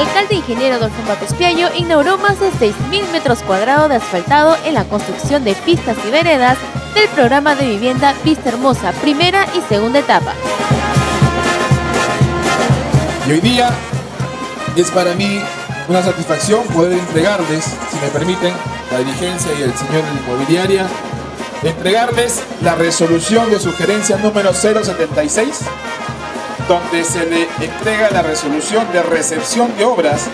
alcalde Adolfo Matos Piaño inauguró más de 6.000 metros cuadrados de asfaltado en la construcción de pistas y veredas del programa de vivienda Vista Hermosa, primera y segunda etapa. Y hoy día es para mí una satisfacción poder entregarles, si me permiten, la dirigencia y el señor de inmobiliaria, entregarles la resolución de sugerencia número 076 donde se le entrega la resolución de recepción de obras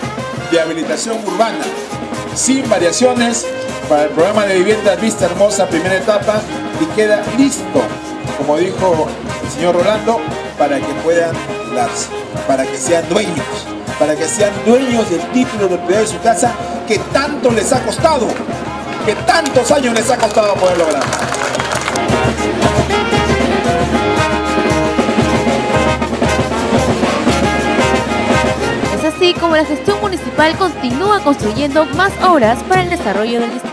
de habilitación urbana sin variaciones para el programa de viviendas Vista Hermosa primera etapa y queda listo, como dijo el señor Rolando, para que puedan darse, para que sean dueños, para que sean dueños del título de propiedad de su casa que tanto les ha costado, que tantos años les ha costado poder lograr. Así como la gestión municipal continúa construyendo más obras para el desarrollo del distrito.